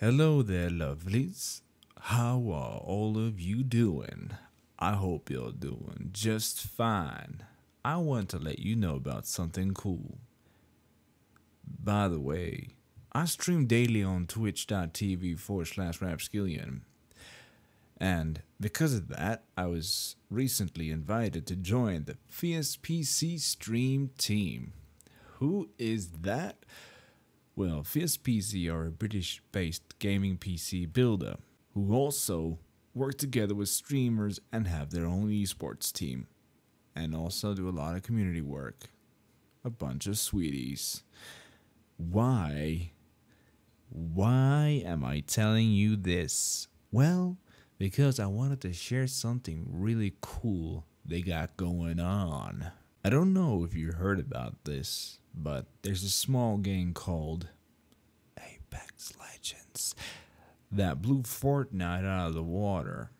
Hello there, lovelies. How are all of you doing? I hope you're doing just fine. I want to let you know about something cool. By the way, I stream daily on twitch.tv forward slash rapskilian. And because of that, I was recently invited to join the Fierce PC stream team. Who is that? Well, Fierce PC are a British based gaming PC builder who also work together with streamers and have their own esports team. And also do a lot of community work. A bunch of sweeties. Why? Why am I telling you this? Well, because I wanted to share something really cool they got going on. I don't know if you heard about this, but there's a small game called Apex Legends that blew Fortnite out of the water.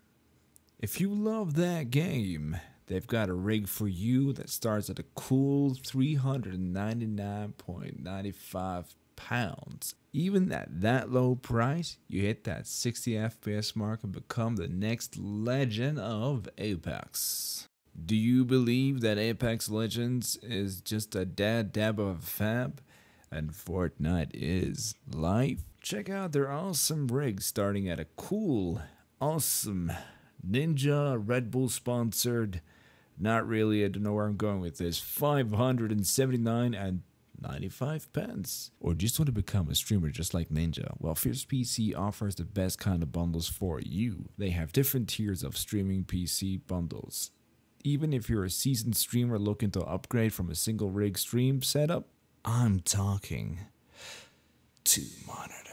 If you love that game, they've got a rig for you that starts at a cool 399.95 pounds. Even at that low price, you hit that 60 FPS mark and become the next legend of Apex. Do you believe that Apex Legends is just a dad dab of fab? And Fortnite is life? Check out their awesome rig starting at a cool, awesome Ninja Red Bull sponsored. Not really, I don't know where I'm going with this. 579 and 95 pence. Or just want to become a streamer just like Ninja? Well, Fierce PC offers the best kind of bundles for you. They have different tiers of streaming PC bundles. Even if you're a seasoned streamer looking to upgrade from a single rig stream setup, I'm talking two monitors